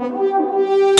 Música